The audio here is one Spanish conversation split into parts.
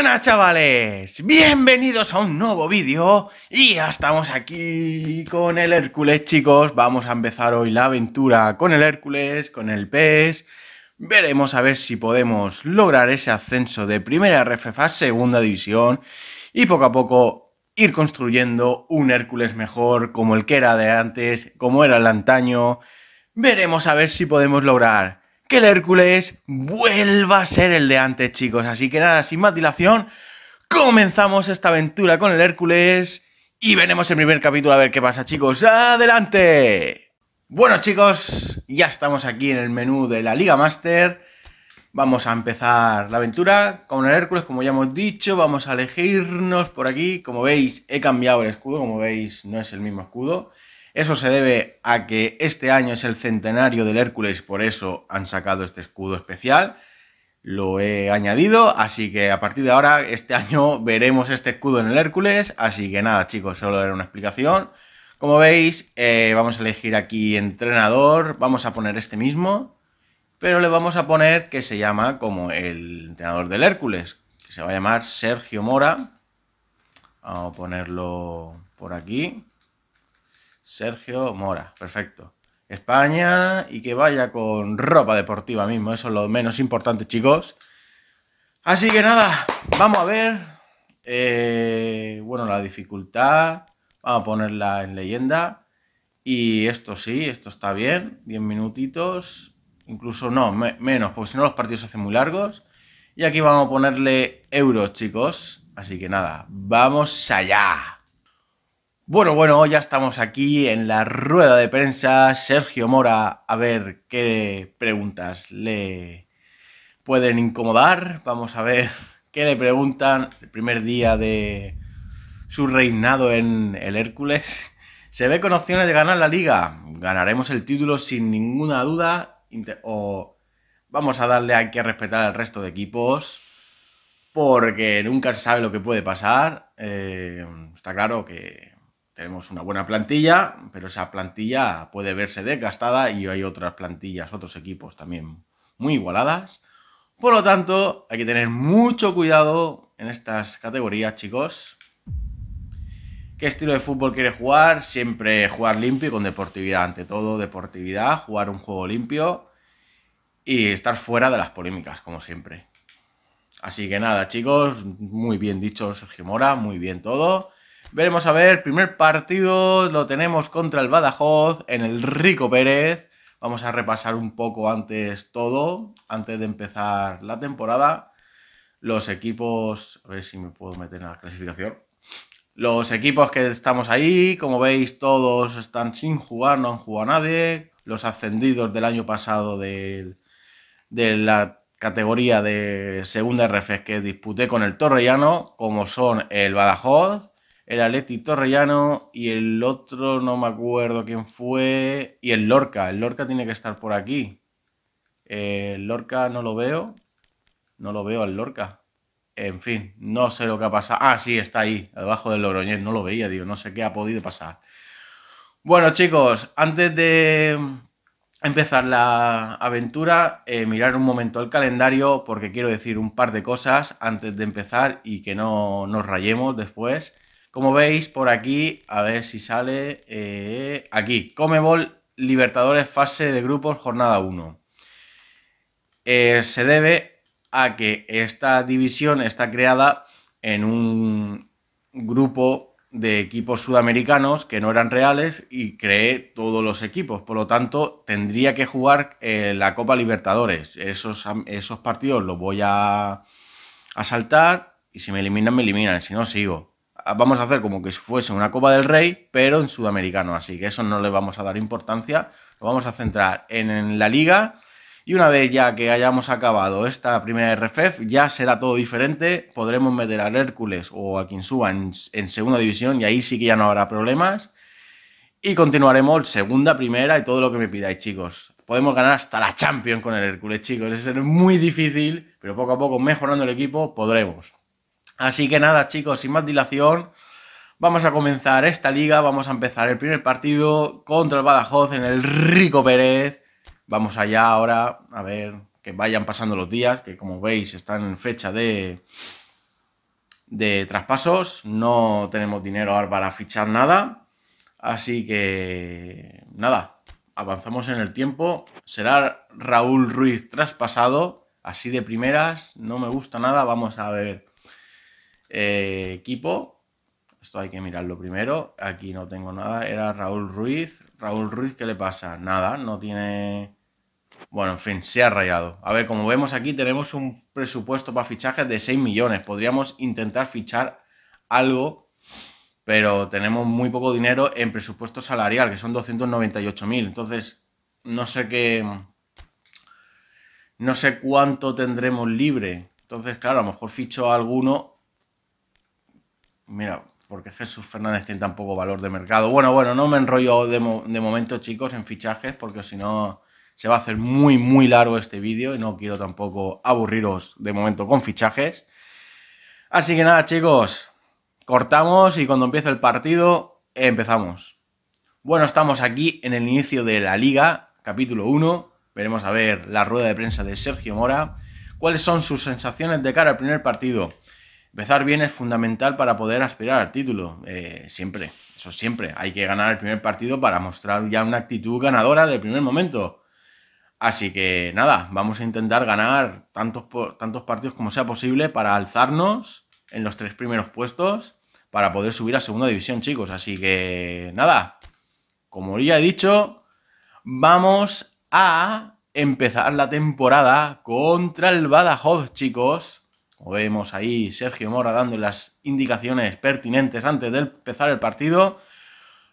Buenas chavales, bienvenidos a un nuevo vídeo. Y ya estamos aquí con el Hércules chicos, vamos a empezar hoy la aventura con el Hércules, con el PES, veremos a ver si podemos lograr ese ascenso de primera RFF a segunda división y poco a poco ir construyendo un Hércules mejor como el que era de antes, como era el antaño, veremos a ver si podemos lograr que el Hércules vuelva a ser el de antes, chicos. Así que nada, sin más dilación, comenzamos esta aventura con el Hércules y veremos el primer capítulo a ver qué pasa, chicos. ¡Adelante! Bueno, chicos, ya estamos aquí en el menú de la Liga Master. Vamos a empezar la aventura con el Hércules, como ya hemos dicho. Vamos a elegirnos por aquí. Como veis, he cambiado el escudo. Como veis, no es el mismo escudo. Eso se debe a que este año es el centenario del Hércules, por eso han sacado este escudo especial. Lo he añadido, así que a partir de ahora, este año veremos este escudo en el Hércules. Así que nada, chicos, solo era una explicación. Como veis, eh, vamos a elegir aquí entrenador. Vamos a poner este mismo, pero le vamos a poner que se llama como el entrenador del Hércules, que se va a llamar Sergio Mora. Vamos a ponerlo por aquí. Sergio Mora, perfecto. España y que vaya con ropa deportiva mismo, eso es lo menos importante, chicos. Así que nada, vamos a ver. Eh, bueno, la dificultad, vamos a ponerla en leyenda. Y esto sí, esto está bien, 10 minutitos, incluso no, menos, porque si no los partidos se hacen muy largos. Y aquí vamos a ponerle euros, chicos. Así que nada, vamos allá. Bueno, bueno, ya estamos aquí en la rueda de prensa. Sergio Mora, a ver qué preguntas le pueden incomodar. Vamos a ver qué le preguntan el primer día de su reinado en el Hércules. ¿Se ve con opciones de ganar la liga? Ganaremos el título sin ninguna duda. O vamos a darle hay que respetar al resto de equipos. Porque nunca se sabe lo que puede pasar. Eh, está claro que tenemos una buena plantilla, pero esa plantilla puede verse desgastada y hay otras plantillas, otros equipos también muy igualadas. Por lo tanto, hay que tener mucho cuidado en estas categorías, chicos. ¿Qué estilo de fútbol quiere jugar? Siempre jugar limpio y con deportividad. Ante todo, deportividad, jugar un juego limpio y estar fuera de las polémicas, como siempre. Así que nada, chicos, muy bien dicho Sergio Mora, muy bien todo. Veremos a ver, primer partido lo tenemos contra el Badajoz en el Rico Pérez. Vamos a repasar un poco antes todo, antes de empezar la temporada. Los equipos, a ver si me puedo meter en la clasificación. Los equipos que estamos ahí, como veis, todos están sin jugar, no han jugado nadie. Los ascendidos del año pasado de, de la categoría de segunda RF que disputé con el Torrellano, como son el Badajoz, el Aleti Torrellano y el otro no me acuerdo quién fue. Y el Lorca. El Lorca tiene que estar por aquí. el Lorca no lo veo. No lo veo al Lorca. En fin, no sé lo que ha pasado. Ah, sí, está ahí, debajo del Logroñés. No lo veía, digo, no sé qué ha podido pasar. Bueno, chicos, antes de empezar la aventura, eh, mirar un momento el calendario porque quiero decir un par de cosas antes de empezar y que no nos rayemos después. Como veis por aquí, a ver si sale eh, aquí, Comebol Libertadores fase de grupos jornada 1. Eh, se debe a que esta división está creada en un grupo de equipos sudamericanos que no eran reales y creé todos los equipos. Por lo tanto, tendría que jugar eh, la Copa Libertadores. Esos, esos partidos los voy a, a saltar y si me eliminan, me eliminan. Si no, sigo vamos a hacer como que fuese una Copa del Rey, pero en sudamericano. Así que eso no le vamos a dar importancia. Lo vamos a centrar en, la liga. Y una vez ya que hayamos acabado esta primera RFF, ya será todo diferente. Podremos meter al Hércules o a quien suba en, segunda división y ahí sí que ya no habrá problemas. Y continuaremos segunda, primera y todo lo que me pidáis, chicos. Podemos ganar hasta la Champions con el Hércules, chicos. Es muy difícil, pero poco a poco mejorando el equipo podremos. Así que nada, chicos, sin más dilación, vamos a comenzar esta liga. Vamos a empezar el primer partido contra el Badajoz en el Rico Pérez. Vamos allá ahora, a ver que vayan pasando los días, que como veis están en fecha de, de traspasos. No tenemos dinero ahora para fichar nada. Así que nada, avanzamos en el tiempo. Será Raúl Ruiz traspasado. Así de primeras, no me gusta nada. Vamos a ver eh, equipo. Esto hay que mirarlo primero. Aquí no tengo nada. Era Raúl Ruiz. Raúl Ruiz, ¿qué le pasa? Nada, no tiene... Bueno, en fin, se ha rayado. A ver, como vemos aquí, tenemos un presupuesto para fichajes de 6 millones. Podríamos intentar fichar algo pero tenemos muy poco dinero en presupuesto salarial, que son 298.000. Entonces, no sé qué. No sé cuánto tendremos libre. Entonces, claro, a lo mejor ficho alguno. Mira, porque Jesús Fernández tiene tan poco valor de mercado. Bueno, bueno, no me enrollo de, momento, chicos, en fichajes, porque si no se va a hacer muy, muy largo este vídeo y no quiero tampoco aburriros de momento con fichajes. Así que nada, chicos, Cortamos y cuando empieza el partido empezamos. Bueno, estamos aquí en el inicio de la liga, capítulo 1. Veremos a ver la rueda de prensa de Sergio Mora. ¿Cuáles son sus sensaciones de cara al primer partido? Empezar bien es fundamental para poder aspirar al título. Eh, siempre, eso siempre. Hay que ganar el primer partido para mostrar ya una actitud ganadora del primer momento. Así que nada, vamos a intentar ganar tantos, tantos partidos como sea posible para alzarnos en los tres primeros puestos para poder subir a segunda división, chicos. Así que nada, como ya he dicho, vamos a empezar la temporada contra el Badajoz, chicos. Como vemos ahí Sergio Mora dando las indicaciones pertinentes antes de empezar el partido.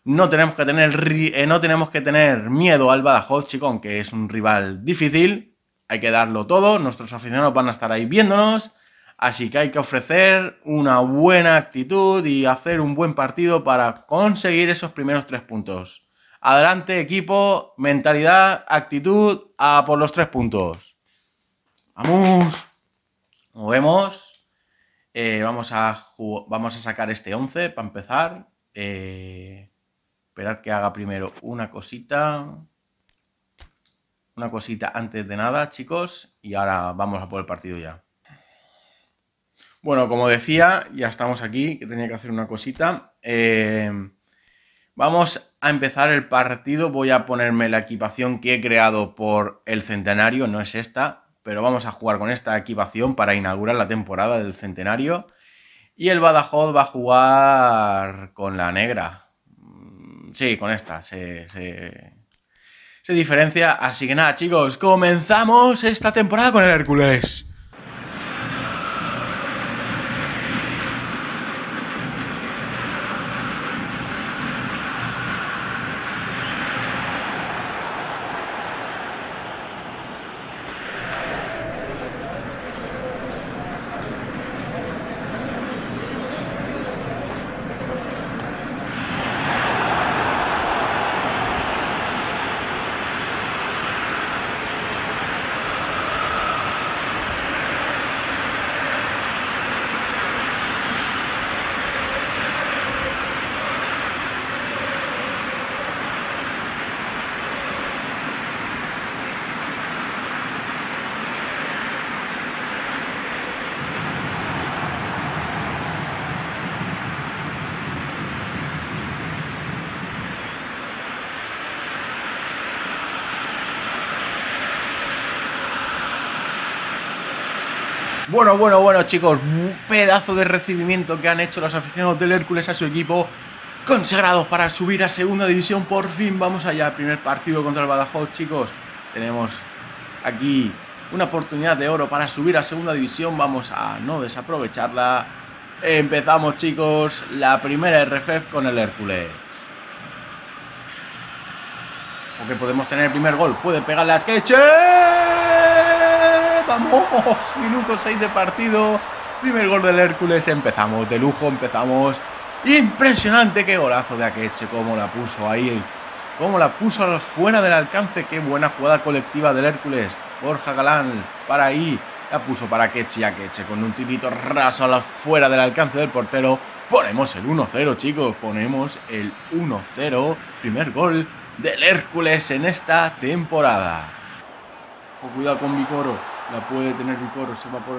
No tenemos que tener, eh, no tenemos que tener miedo al Badajoz, chicos, aunque es un rival difícil. Hay que darlo todo. Nuestros aficionados van a estar ahí viéndonos. Así que hay que ofrecer una buena actitud y hacer un buen partido para conseguir esos primeros tres puntos. Adelante equipo, mentalidad, actitud, a por los tres puntos. Vamos. Como vemos, eh, vamos, a vamos a sacar este 11 para empezar. Eh, esperad que haga primero una cosita. Una cosita antes de nada, chicos. Y ahora vamos a por el partido ya. Bueno, como decía, ya estamos aquí, que tenía que hacer una cosita. Eh, vamos a empezar el partido. Voy a ponerme la equipación que he creado por el centenario, no es esta, pero vamos a jugar con esta equipación para inaugurar la temporada del centenario. Y el Badajoz va a jugar con la negra. Mm, sí, con esta. Se, se diferencia. Así que nada, chicos, comenzamos esta temporada con el Hércules. Bueno, bueno, bueno, chicos, un pedazo de recibimiento que han hecho los aficionados del Hércules a su equipo, consagrados para subir a segunda división. Por fin vamos allá, primer partido contra el Badajoz, chicos. Tenemos aquí una oportunidad de oro para subir a segunda división, vamos a no desaprovecharla. Empezamos, chicos, la primera RFF con el Hércules. Ojo que podemos tener el primer gol, puede pegarle a Skeche vamos, minuto 6 de partido, primer gol del Hércules, empezamos de lujo, empezamos, impresionante, qué golazo de Akeche, cómo la puso ahí, cómo la puso fuera del alcance, qué buena jugada colectiva del Hércules, Borja Galán, para ahí, la puso para Akeche. Akeche, con un tipito raso a la fuera del alcance del portero, ponemos el 1-0 chicos, ponemos el 1-0, primer gol del Hércules en esta temporada. cuidado con mi coro la puede tener Vicoro, se va por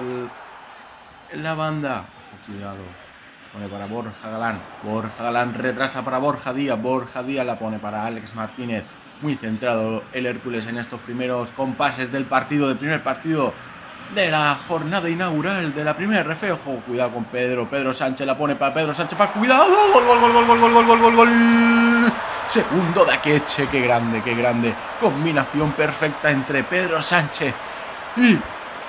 la banda. cuidado. Pone para Borja Galán. Borja Galán retrasa para Borja Díaz. Borja Díaz la pone para Alex Martínez. Muy centrado el Hércules en estos primeros compases del partido, del primer partido de la jornada inaugural de la primera RF. Ojo, cuidado con Pedro. Pedro Sánchez la pone para Pedro Sánchez para cuidado. Gol, gol, gol, gol, gol, gol, gol, gol, gol, gol. Segundo de Akeche, qué grande, qué grande. Combinación perfecta entre Pedro Sánchez y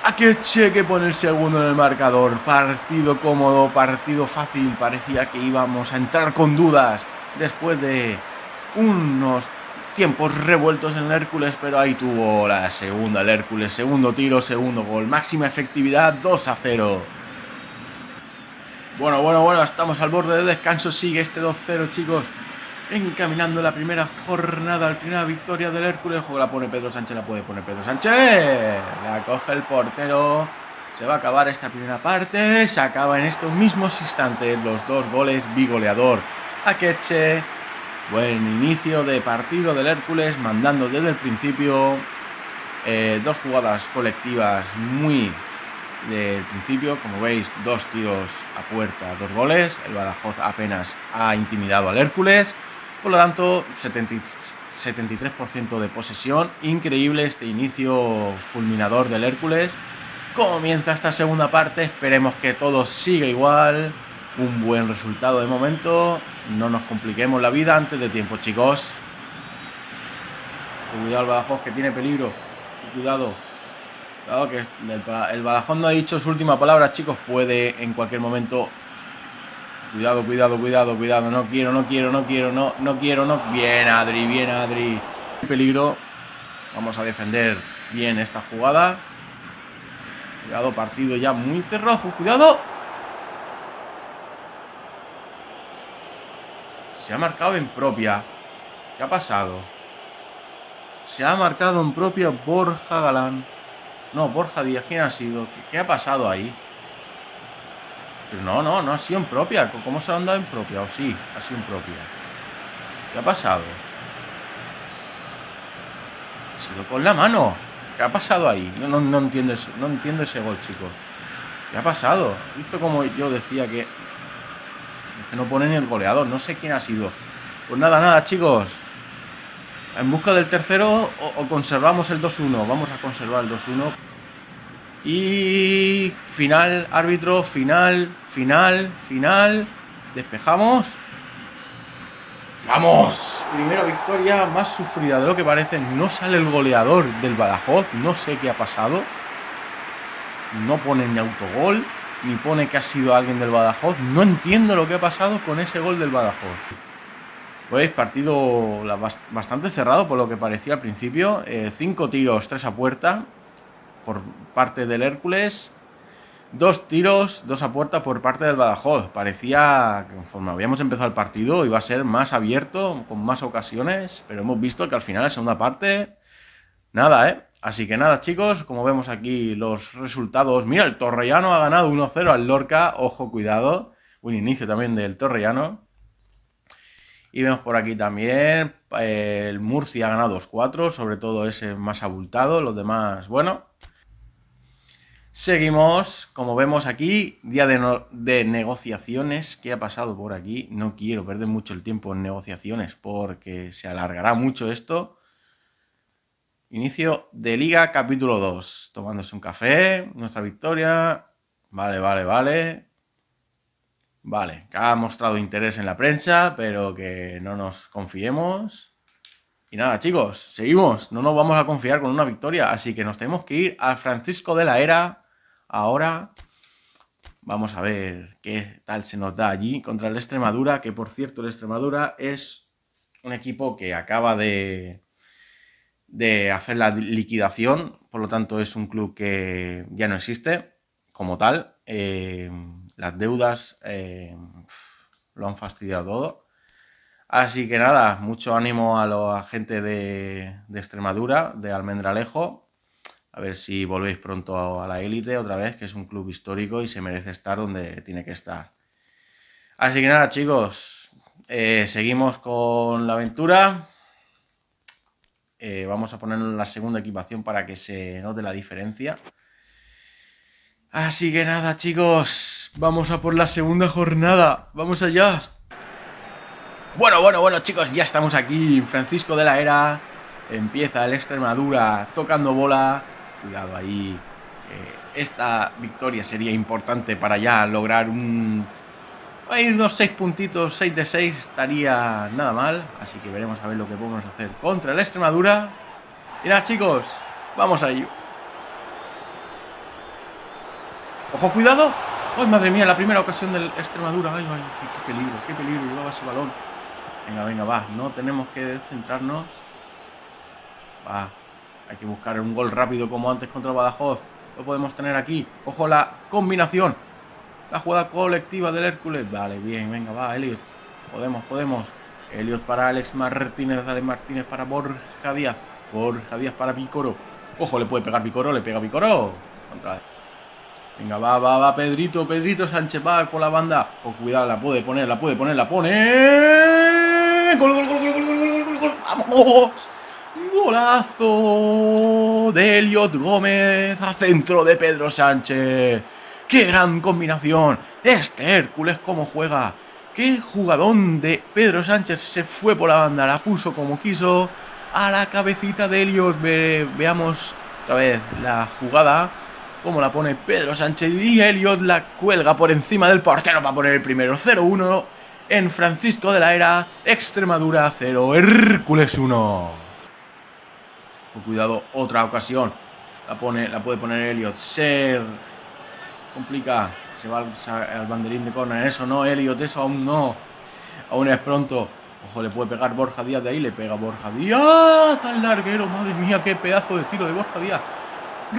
Akeche que pone el segundo en el marcador. Partido cómodo, partido fácil. Parecía que íbamos a entrar con dudas después de unos tiempos revueltos en el Hércules, pero ahí tuvo la segunda el Hércules, segundo tiro, segundo gol, máxima efectividad 2 a 0. Bueno, bueno, bueno, estamos al borde de descanso, sigue este 2-0 chicos, encaminando la primera jornada, la primera victoria del Hércules, juego la pone Pedro Sánchez, la puede poner Pedro Sánchez, la coge el portero, se va a acabar esta primera parte, se acaba en estos mismos instantes los dos goles bigoleador. Akeche Buen inicio de partido del Hércules, mandando desde el principio eh, dos jugadas colectivas muy del principio. Como veis, dos tiros a puerta, dos goles. El Badajoz apenas ha intimidado al Hércules. Por lo tanto, 73% de posesión. Increíble este inicio fulminador del Hércules. Comienza esta segunda parte. Esperemos que todo siga igual un buen resultado de momento. No nos compliquemos la vida antes de tiempo, chicos. Cuidado el Badajoz que tiene peligro. Cuidado. Cuidado que el, Badajoz no ha dicho su última palabra, chicos. Puede en cualquier momento. Cuidado, cuidado, cuidado, cuidado. No quiero, no quiero, no quiero, no, no quiero, no. Bien, Adri, bien, Adri. Peligro. Vamos a defender bien esta jugada. Cuidado, partido ya muy cerrado. Cuidado. Se ha marcado en propia. ¿Qué ha pasado? Se ha marcado en propia Borja Galán. No, Borja Díaz, ¿quién ha sido? ¿Qué, ha pasado ahí? Pero no, no, no ha sido en propia. ¿Cómo se ha andado en propia? ¿O sí? Ha sido en propia. ¿Qué ha pasado? Ha sido con la mano. ¿Qué ha pasado ahí? No, no, no, entiendo, ese, no entiendo ese gol, chicos. ¿Qué ha pasado? Visto como yo decía que que no pone ni el goleador. No sé quién ha sido. Pues nada, nada, chicos. En busca del tercero o, conservamos el 2-1. Vamos a conservar el 2-1. Y final, árbitro, final, final, final. Despejamos. ¡Vamos! Primera victoria más sufrida de lo que parece. No sale el goleador del Badajoz. No sé qué ha pasado. No pone ni autogol ni pone que ha sido alguien del Badajoz. No entiendo lo que ha pasado con ese gol del Badajoz. Pues partido bastante cerrado por lo que parecía al principio. Eh, cinco tiros, tres a puerta por parte del Hércules. Dos tiros, dos a puerta por parte del Badajoz. Parecía que conforme habíamos empezado el partido iba a ser más abierto, con más ocasiones, pero hemos visto que al final, segunda parte, nada, ¿eh? Así que nada, chicos, como vemos aquí los resultados. Mira, el Torrellano ha ganado 1-0 al Lorca. Ojo, cuidado. Un inicio también del Torrellano. Y vemos por aquí también eh, el Murcia ha ganado 2-4, sobre todo ese más abultado, los demás, bueno. Seguimos, como vemos aquí, día de, negociaciones. ¿Qué ha pasado por aquí? No quiero perder mucho el tiempo en negociaciones porque se alargará mucho esto. Inicio de Liga capítulo 2. Tomándose un café, nuestra victoria. Vale, vale, vale. Vale, que ha mostrado interés en la prensa, pero que no nos confiemos. Y nada, chicos, seguimos. No nos vamos a confiar con una victoria, así que nos tenemos que ir al Francisco de la Era. Ahora vamos a ver qué tal se nos da allí contra el Extremadura, que por cierto el Extremadura es un equipo que acaba de de hacer la liquidación, por lo tanto es un club que ya no existe como tal. Eh, las deudas eh, lo han fastidiado todo. Así que nada, mucho ánimo a la gente de, de Extremadura, de Almendralejo. A ver si volvéis pronto a la élite otra vez, que es un club histórico y se merece estar donde tiene que estar. Así que nada, chicos, eh, seguimos con la aventura. Eh, vamos a poner la segunda equipación para que se note la diferencia. Así que nada, chicos, vamos a por la segunda jornada. Vamos allá. Bueno, bueno, bueno, chicos, ya estamos aquí Francisco de la Era. Empieza el Extremadura tocando bola. Cuidado ahí. esta victoria sería importante para ya lograr un... Ir unos 6 puntitos, 6 de 6 estaría nada mal. Así que veremos a ver lo que podemos hacer contra el Extremadura. Y nada, chicos, vamos a. ¡Ojo, cuidado! ¡Ay, madre mía! La primera ocasión del Extremadura. ¡Ay, ay! Qué, peligro! ¡Qué peligro! Llevaba ese balón. Venga, venga, va. No tenemos que centrarnos. Va. Hay que buscar un gol rápido como antes contra Badajoz. Lo podemos tener aquí. ¡Ojo la combinación! La jugada colectiva del Hércules. Vale, bien. Venga, va, Elliot. Podemos, podemos. Elliot para Alex Martínez. Alex Martínez para Borja Díaz. Borja Díaz para Picoro. Ojo, le puede pegar Picoro. Le pega Picoro. Contra Venga, va, va, va, Pedrito, Pedrito Sánchez, va por la banda. Oh, cuidado, la puede poner, la puede poner, la pone. Gol, gol, gol, gol, gol, gol, gol, gol, ¡Vamos! Golazo de Eliot Gómez a centro de Pedro Sánchez. ¡Qué gran combinación! Este Hércules, cómo juega. ¡Qué jugadón de Pedro Sánchez! Se fue por la banda, la puso como quiso a la cabecita de Eliot. veamos otra vez la jugada como la pone Pedro Sánchez y Elliot la cuelga por encima del portero para poner el primero 0-1 en Francisco de la Era, Extremadura 0, Hércules 1. Cuidado, otra ocasión. La, pone, la puede poner Elliot. Ser. Complica. Se va al, banderín de corner. Eso no, Elliot, eso aún no. Aún es pronto. Ojo, le puede pegar Borja Díaz de ahí. Le pega Borja Díaz al larguero. Madre mía, qué pedazo de tiro de Borja Díaz.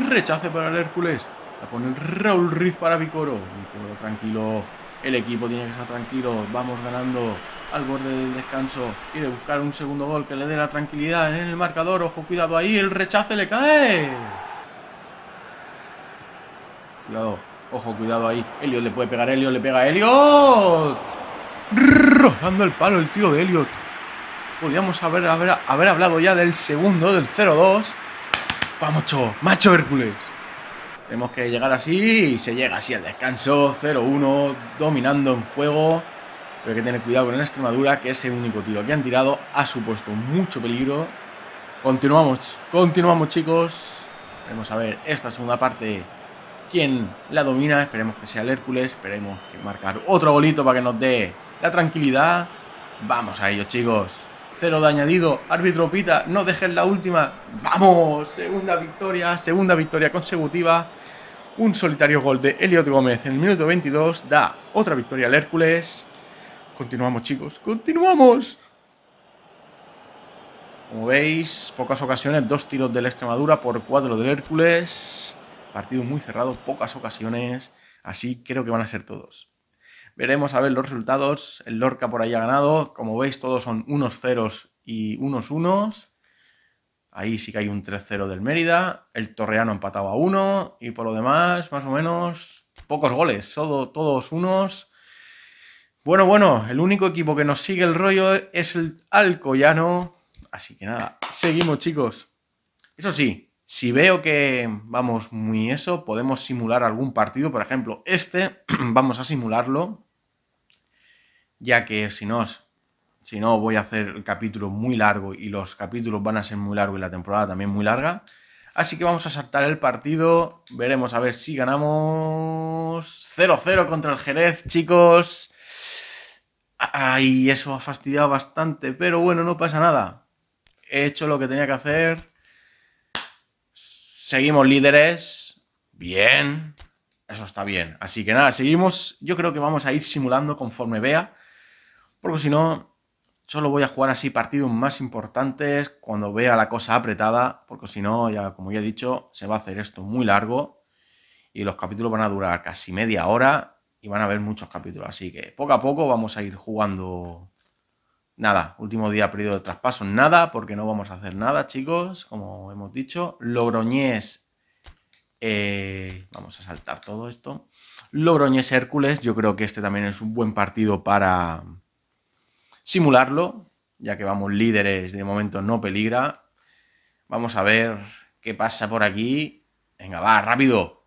Rechace para el Hércules. La pone Raúl Riz para Vicoro. Vicoro tranquilo. El equipo tiene que estar tranquilo. Vamos ganando al borde del descanso. Quiere buscar un segundo gol que le dé la tranquilidad en el marcador. Ojo, cuidado ahí. El rechace le cae. Cuidado. Ojo, cuidado ahí. Elliot le puede pegar. Elliot le pega a Elliot. Rozando el palo el tiro de Elliot. Podríamos haber, haber, haber hablado ya del segundo, del 0-2. Vamos, macho Hércules. Tenemos que llegar así y se llega así al descanso. 0-1, dominando en juego. Pero hay que tener cuidado con la Extremadura, que ese único tiro que han tirado ha supuesto mucho peligro. Continuamos, continuamos chicos. Vamos a ver esta segunda parte. ¿Quién la domina? Esperemos que sea el Hércules. Esperemos que marcar otro bolito para que nos dé la tranquilidad. Vamos a ello chicos. Cero de añadido. Árbitro Pita, no dejes la última. ¡Vamos! Segunda victoria, segunda victoria consecutiva. Un solitario gol de Elliot Gómez en el minuto 22 da otra victoria al Hércules. Continuamos, chicos. ¡Continuamos! Como veis, pocas ocasiones, dos tiros de la Extremadura por cuatro del Hércules. Partido muy cerrado, pocas ocasiones. Así creo que van a ser todos. Veremos a ver los resultados. El Lorca por ahí ha ganado. Como veis, todos son unos ceros y unos unos. Ahí sí que hay un 3-0 del Mérida. El Torreano empatado a uno. Y por lo demás, más o menos, pocos goles. todos unos. Bueno, bueno, el único equipo que nos sigue el rollo es el Alcoyano. Así que nada, seguimos chicos. Eso sí, si veo que vamos muy eso, podemos simular algún partido. Por ejemplo, este vamos a simularlo ya que si no, si no voy a hacer el capítulo muy largo y los capítulos van a ser muy largos y la temporada también muy larga. Así que vamos a saltar el partido, veremos a ver si ganamos 0-0 contra el Jerez, chicos. Ay, eso ha fastidiado bastante, pero bueno, no pasa nada. He hecho lo que tenía que hacer. Seguimos líderes. Bien. Eso está bien. Así que nada, seguimos. Yo creo que vamos a ir simulando conforme vea porque si no, solo voy a jugar así partidos más importantes cuando vea la cosa apretada, porque si no, ya como ya he dicho, se va a hacer esto muy largo y los capítulos van a durar casi media hora y van a haber muchos capítulos. Así que poco a poco vamos a ir jugando. Nada, último día periodo de traspaso, nada, porque no vamos a hacer nada, chicos, como hemos dicho. Logroñés, eh, vamos a saltar todo esto. Logroñés Hércules, yo creo que este también es un buen partido para, simularlo, ya que vamos líderes, de momento no peligra. Vamos a ver qué pasa por aquí. Venga, va, rápido.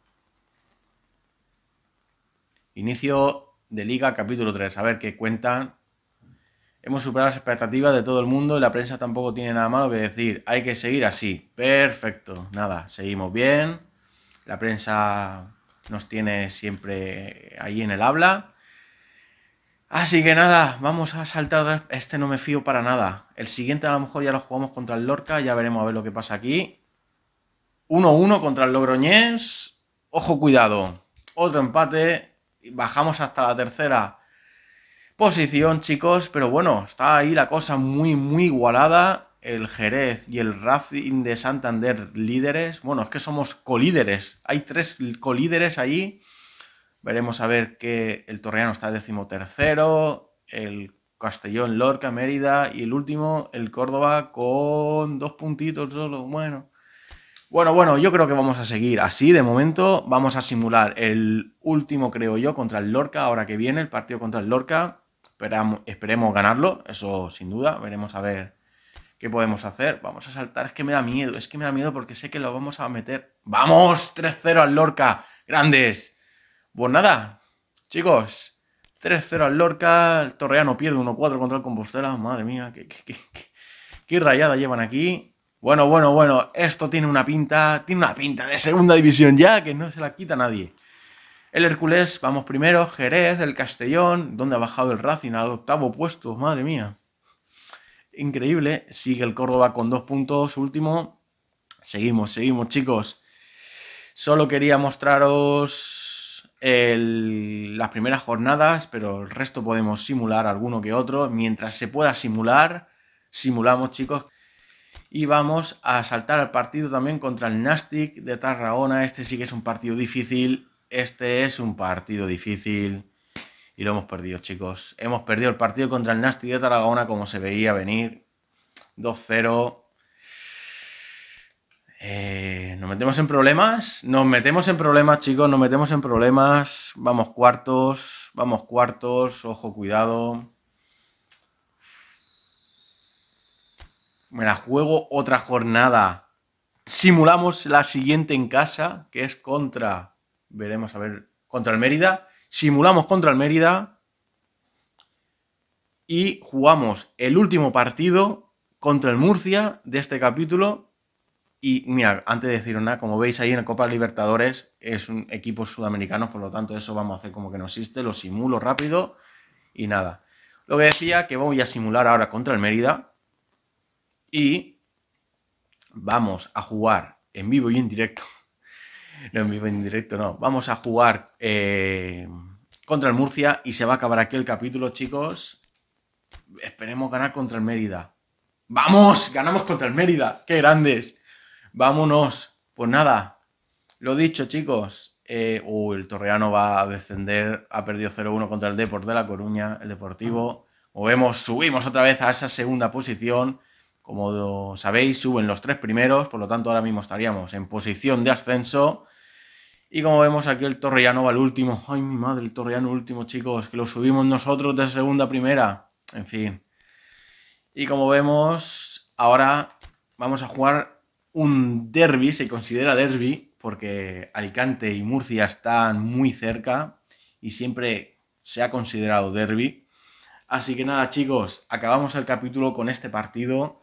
Inicio de Liga capítulo 3. A ver qué cuentan. Hemos superado las expectativas de todo el mundo y la prensa tampoco tiene nada malo que decir. Hay que seguir así. Perfecto. Nada, seguimos bien. La prensa nos tiene siempre ahí en el habla. Así que nada, vamos a saltar. Este no me fío para nada. El siguiente a lo mejor ya lo jugamos contra el Lorca. Ya veremos a ver lo que pasa aquí. 1-1 contra el Logroñés. Ojo, cuidado. Otro empate. Bajamos hasta la tercera posición, chicos. Pero bueno, está ahí la cosa muy, muy igualada. El Jerez y el Racing de Santander líderes. Bueno, es que somos colíderes. Hay tres colíderes ahí. Veremos a ver que el Torreano está decimotercero. El Castellón, Lorca, Mérida. Y el último, el Córdoba, con dos puntitos solo. Bueno. Bueno, bueno, yo creo que vamos a seguir así de momento. Vamos a simular el último, creo yo, contra el Lorca, ahora que viene el partido contra el Lorca. esperemos ganarlo, eso sin duda. Veremos a ver qué podemos hacer. Vamos a saltar, es que me da miedo, es que me da miedo porque sé que lo vamos a meter. ¡Vamos! 3-0 al Lorca, grandes. Pues nada, chicos, 3-0 al Lorca, el Torreano pierde 1-4 contra el Compostela. Madre mía, qué, rayada llevan aquí. Bueno, bueno, bueno, esto tiene una pinta, tiene una pinta de segunda división ya, que no se la quita nadie. El Hércules, vamos primero, Jerez, el Castellón, donde ha bajado el Racing al octavo puesto, madre mía. Increíble, sigue el Córdoba con dos puntos, último. Seguimos, seguimos chicos. Solo quería mostraros las primeras jornadas, pero el resto podemos simular alguno que otro. Mientras se pueda simular, simulamos chicos. Y vamos a saltar al partido también contra el Nastic de Tarragona. Este sí que es un partido difícil. Este es un partido difícil. Y lo hemos perdido, chicos. Hemos perdido el partido contra el Nastic de Tarragona como se veía venir. 2-0. Eh, nos metemos en problemas. Nos metemos en problemas, chicos. Nos metemos en problemas. Vamos cuartos. Vamos cuartos. Ojo, cuidado. Me la juego otra jornada. Simulamos la siguiente en casa, que es contra, veremos a ver, contra el Mérida. Simulamos contra el Mérida y jugamos el último partido contra el Murcia de este capítulo. Y mira, antes de decir nada, como veis ahí en la Copa Libertadores es un equipo sudamericano, por lo tanto eso vamos a hacer como que no existe, lo simulo rápido y nada. Lo que decía que voy a simular ahora contra el Mérida, y vamos a jugar en vivo y en directo. No, en vivo y en directo no. Vamos a jugar eh, contra el Murcia y se va a acabar aquí el capítulo, chicos. Esperemos ganar contra el Mérida. ¡Vamos! Ganamos contra el Mérida. ¡Qué grandes! Vámonos. Pues nada. Lo dicho, chicos. Eh, el Torreano va a descender. Ha perdido 0-1 contra el Deport de La Coruña, el Deportivo. Movemos, subimos otra vez a esa segunda posición. Como sabéis, suben los tres primeros, por lo tanto ahora mismo estaríamos en posición de ascenso. Y como vemos aquí el Torrellano va al último. Ay, mi madre, el Torrellano último, chicos, que lo subimos nosotros de segunda a primera. En fin. Y como vemos, ahora vamos a jugar un derby, se considera derby, porque Alicante y Murcia están muy cerca y siempre se ha considerado derby. Así que nada, chicos, acabamos el capítulo con este partido.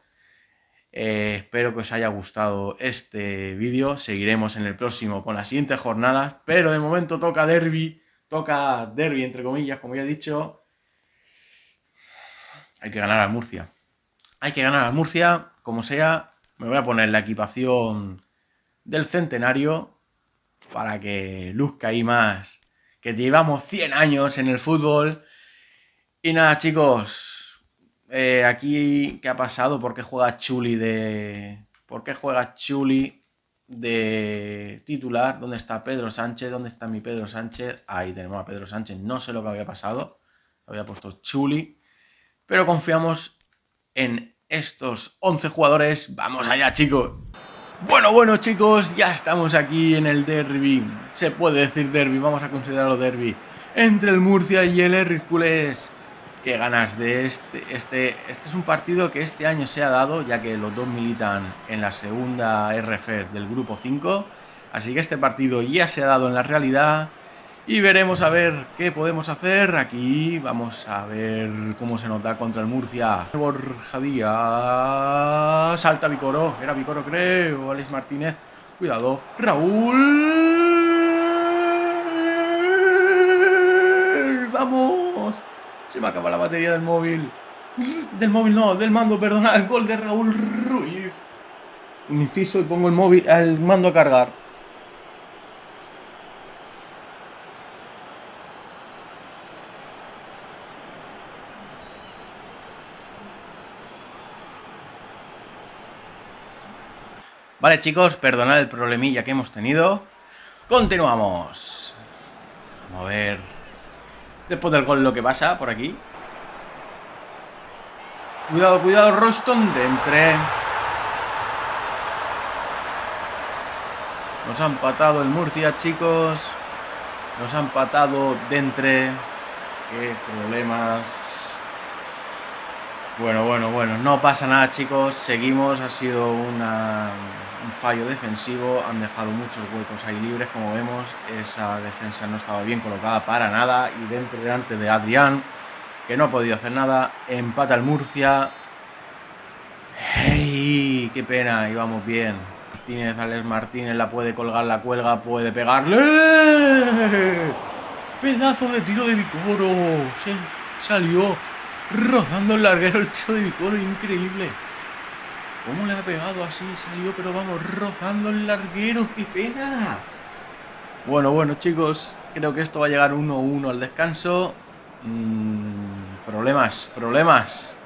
Eh, espero que os haya gustado este vídeo. Seguiremos en el próximo con las siguientes jornadas. Pero de momento toca derby. Toca derby, entre comillas, como ya he dicho. Hay que ganar a Murcia. Hay que ganar a Murcia, como sea. Me voy a poner la equipación del centenario para que luzca ahí más. Que llevamos 100 años en el fútbol. Y nada, chicos, eh, aquí, ¿qué ha pasado? ¿Por qué juega Chuli de. ¿Por qué juega Chuli de titular? ¿Dónde está Pedro Sánchez? ¿Dónde está mi Pedro Sánchez? Ahí tenemos a Pedro Sánchez. No sé lo que había pasado. Había puesto Chuli. Pero confiamos en estos 11 jugadores. ¡Vamos allá, chicos! Bueno, bueno, chicos, ya estamos aquí en el derby. Se puede decir derby, vamos a considerarlo derby. Entre el Murcia y el Hércules qué ganas de este, este. Este es un partido que este año se ha dado, ya que los dos militan en la segunda RF del grupo 5. Así que este partido ya se ha dado en la realidad. Y veremos a ver qué podemos hacer aquí. Vamos a ver cómo se nos da contra el Murcia. Borja Díaz. Salta Vicoro. Era Vicoro creo. Alex Martínez. Cuidado. Raúl. Se me acaba la batería del móvil. Del móvil no, del mando, perdona. El gol de Raúl Ruiz. Inciso y pongo el móvil, el mando a cargar. Vale chicos, perdonad el problemilla que hemos tenido. Continuamos. Vamos a ver. Después del gol lo que pasa por aquí. Cuidado, cuidado, Roston de entre. Nos han patado el Murcia, chicos. Nos han patado de entre. Qué problemas. Bueno, bueno, bueno, no pasa nada chicos, seguimos, ha sido una, un fallo defensivo, han dejado muchos huecos ahí libres, como vemos, esa defensa no estaba bien colocada para nada y dentro delante de Adrián, que no ha podido hacer nada, empata el Murcia. ¡Hey! ¡Qué pena! Íbamos bien. Martínez, Alex Martínez la puede colgar, la cuelga, puede pegarle. Pedazo de tiro de Vicoro. Se salió rozando el larguero el tiro de Vicoro, increíble. ¿Cómo le ha pegado así? Salió, pero vamos, rozando el larguero, qué pena. Bueno, bueno, chicos, creo que esto va a llegar 1-1 al descanso. Mm, problemas, problemas.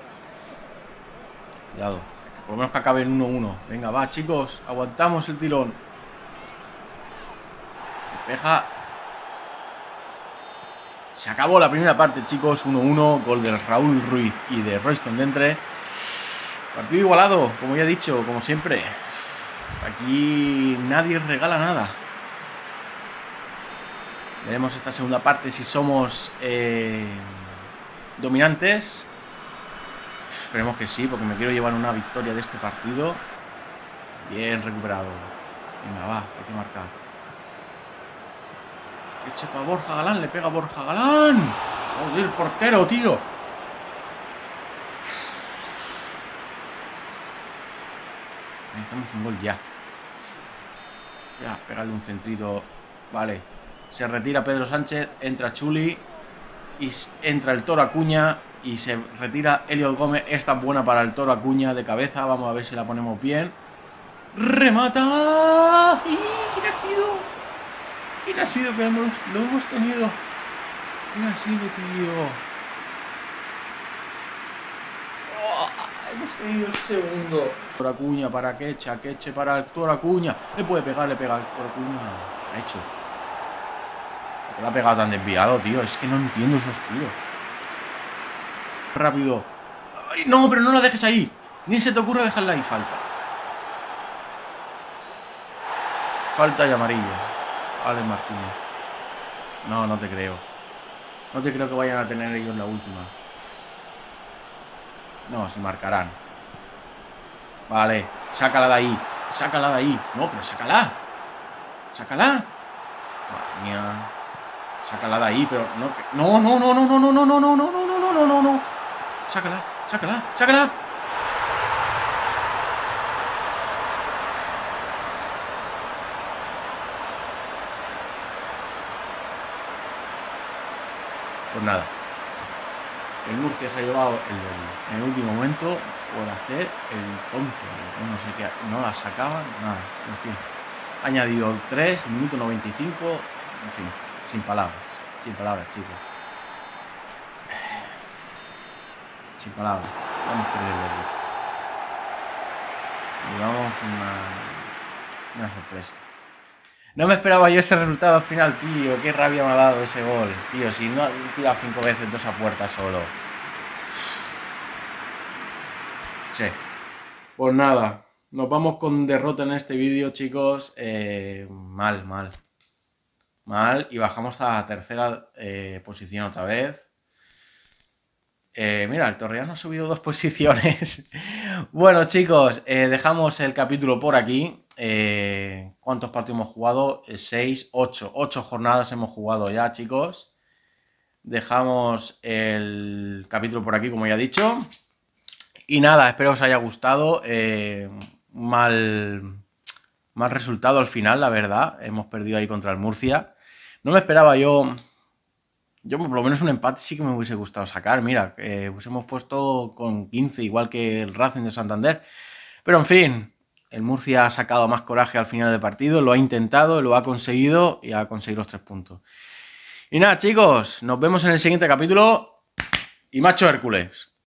Cuidado, por lo menos que acabe en 1-1. Venga, va, chicos, aguantamos el tirón. Despeja. Se acabó la primera parte, chicos. 1-1, gol del Raúl Ruiz y de Royston Dentre. Partido igualado, como ya he dicho, como siempre. Aquí nadie regala nada. Veremos esta segunda parte si somos eh, dominantes. Esperemos que sí, porque me quiero llevar una victoria de este partido. Bien recuperado. Venga, va, hay que marcar. Que chepa Borja Galán, le pega Borja Galán. Joder, portero, tío. Necesitamos un gol ya. Ya, pegarle un centrito. Vale. Se retira Pedro Sánchez, entra Chuli y entra el Toro Acuña y se retira Elliot Gómez. Esta es buena para el Toro Acuña de cabeza. Vamos a ver si la ponemos bien. ¡Remata! ¿Y quién ha sido? ¿Quién ha sido? Lo hemos tenido. ¿Quién ha sido, tío? Tenido el segundo. Toro Acuña para Quecha, Queche para Toro Acuña. Le puede pegar, le pega Toro Acuña. Ha hecho. Se lo ha pegado tan desviado, tío. Es que no entiendo esos tiros. Rápido. No, pero no la dejes ahí. Ni se te ocurra dejarla ahí. Falta. Falta y amarilla. Alex Martínez. No, no te creo. No te creo que vayan a tener ellos la última. No, se marcarán. Vale, sácala de ahí. Sácala de ahí. No, pero sácala. Sácala. Madre mía. Sácala de ahí, pero no. No, no, no, no, no, no, no, no, no, no, no, no, no, no, no. Sácala, sácala, sácala. Pues nada. El Murcia se ha llevado el, en el último momento por hacer el tonto. No sé qué, no la sacaban, nada. En fin. Añadido 3, minuto 95. En fin, sin palabras. Sin palabras, chicos. Sin palabras. Vamos a perder el Llevamos una, una sorpresa. No me esperaba yo ese resultado al final, tío. Qué rabia me ha dado ese gol. Tío, si no he tirado cinco veces dos a puerta solo. Sí. Pues nada. Nos vamos con derrota en este vídeo, chicos. Eh, mal, mal. Mal. Y bajamos a la tercera eh, posición otra vez. Eh, mira, el Torreano ha subido dos posiciones. bueno, chicos, dejamos el capítulo por aquí. ¿Cuántos partidos hemos jugado? 6, 8. 8 jornadas hemos jugado ya, chicos. Dejamos el capítulo por aquí, como ya he dicho. Y nada, espero que os haya gustado. Eh, mal, mal resultado al final, la verdad. Hemos perdido ahí contra el Murcia. No me esperaba yo. Yo, por lo menos, un empate sí que me hubiese gustado sacar. Mira, eh, pues hemos puesto con 15, igual que el Racing de Santander. Pero en fin, el Murcia ha sacado más coraje al final del partido, lo ha intentado, lo ha conseguido y ha conseguido los tres puntos. Y nada, chicos, nos vemos en el siguiente capítulo. Y macho Hércules.